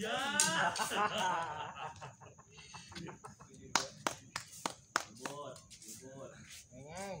Iya. Bobot, bobot. Ngeng.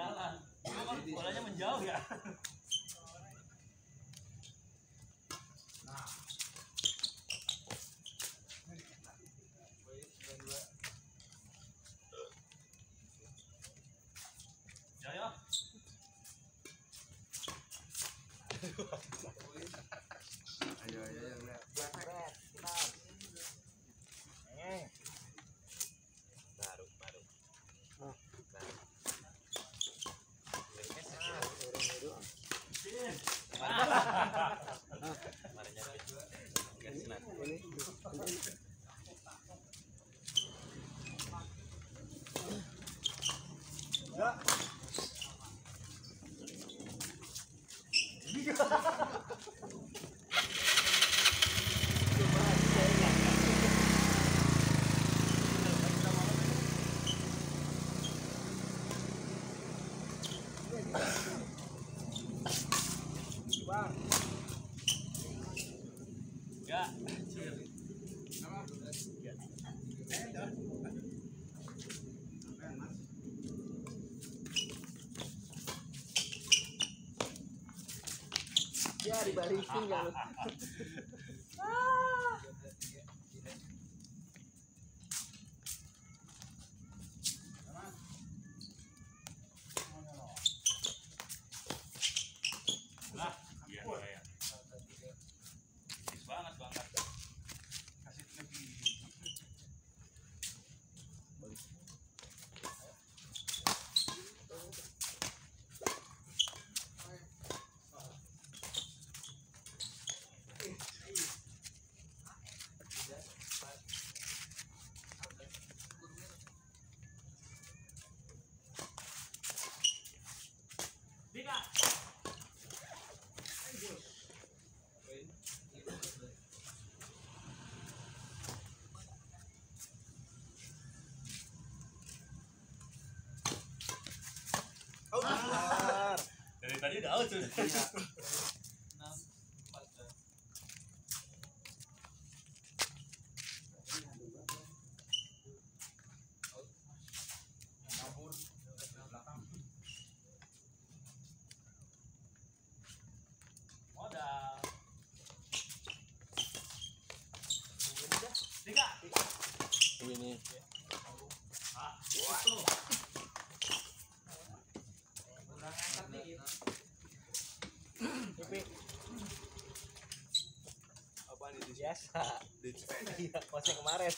jalan. Kan bolanya menjauh ya. dibalikin kan 对 呀 biasa. Di Iya, kemarin.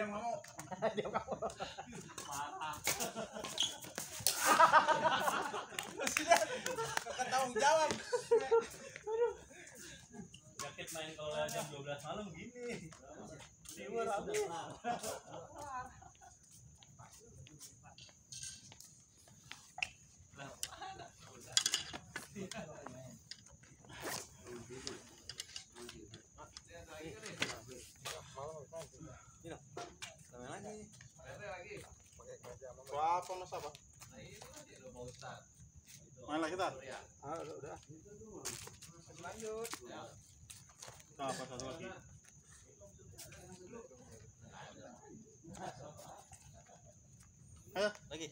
两个，两个。Apa mas apa? Main lagi tar? Ah, udah, udah. Lanjut. Apa satu lagi? Ayo, lagi.